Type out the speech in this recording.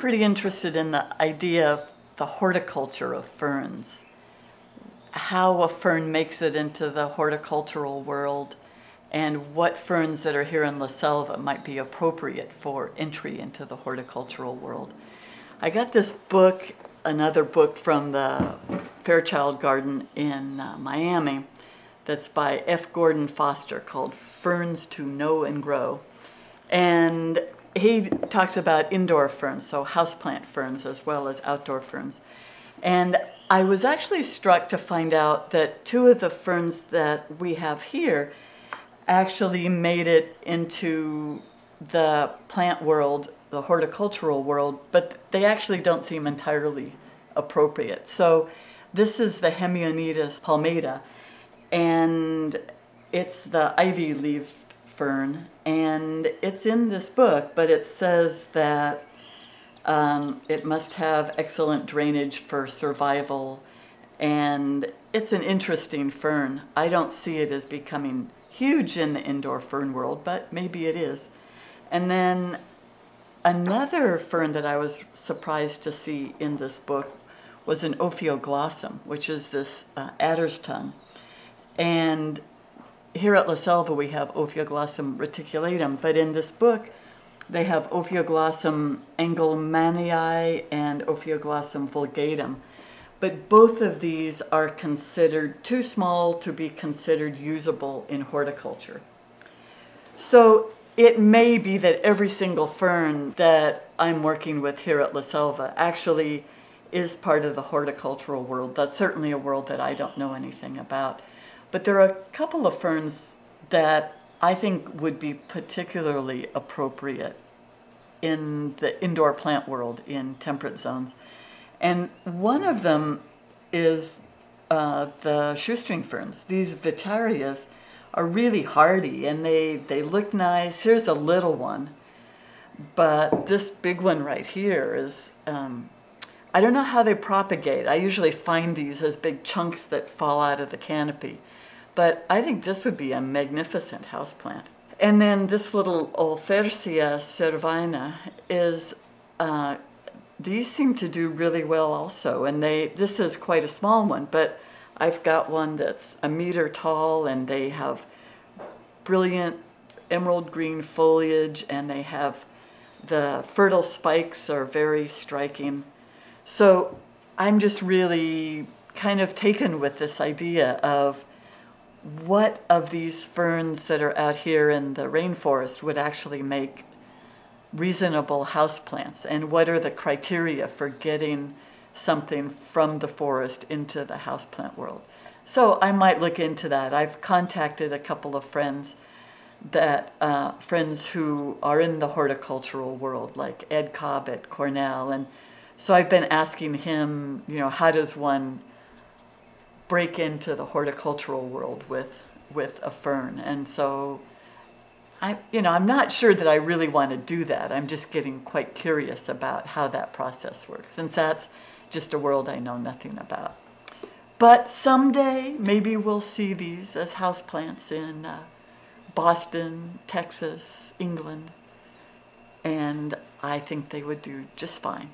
pretty interested in the idea of the horticulture of ferns, how a fern makes it into the horticultural world, and what ferns that are here in La Selva might be appropriate for entry into the horticultural world. I got this book, another book from the Fairchild Garden in uh, Miami, that's by F. Gordon Foster called Ferns to Know and Grow. And he talks about indoor ferns, so houseplant ferns as well as outdoor ferns. And I was actually struck to find out that two of the ferns that we have here actually made it into the plant world, the horticultural world, but they actually don't seem entirely appropriate. So this is the Hemionitis palmata, and it's the ivy-leaved fern, and it's in this book, but it says that um, it must have excellent drainage for survival, and it's an interesting fern. I don't see it as becoming huge in the indoor fern world, but maybe it is. And then another fern that I was surprised to see in this book was an Ophioglossum, which is this uh, adder's tongue. And here at La Selva we have Ophioglossum reticulatum, but in this book they have Ophioglossum engelmannii and Ophioglossum vulgatum. But both of these are considered too small to be considered usable in horticulture. So it may be that every single fern that I'm working with here at La Selva actually is part of the horticultural world. That's certainly a world that I don't know anything about. But there are a couple of ferns that I think would be particularly appropriate in the indoor plant world in temperate zones. And one of them is uh, the shoestring ferns. These Vittarias are really hardy and they, they look nice. Here's a little one, but this big one right here is, um, I don't know how they propagate. I usually find these as big chunks that fall out of the canopy. But I think this would be a magnificent houseplant. And then this little Olfersia cervina is, uh, these seem to do really well also. And they, this is quite a small one, but I've got one that's a meter tall and they have brilliant emerald green foliage and they have the fertile spikes are very striking. So I'm just really kind of taken with this idea of what of these ferns that are out here in the rainforest would actually make reasonable houseplants and what are the criteria for getting something from the forest into the houseplant world. So I might look into that. I've contacted a couple of friends that uh, friends who are in the horticultural world, like Ed Cobb at Cornell, and so I've been asking him, you know, how does one break into the horticultural world with with a fern. And so I you know, I'm not sure that I really want to do that. I'm just getting quite curious about how that process works since that's just a world I know nothing about. But someday maybe we'll see these as houseplants in uh, Boston, Texas, England, and I think they would do just fine.